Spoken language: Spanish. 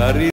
Carril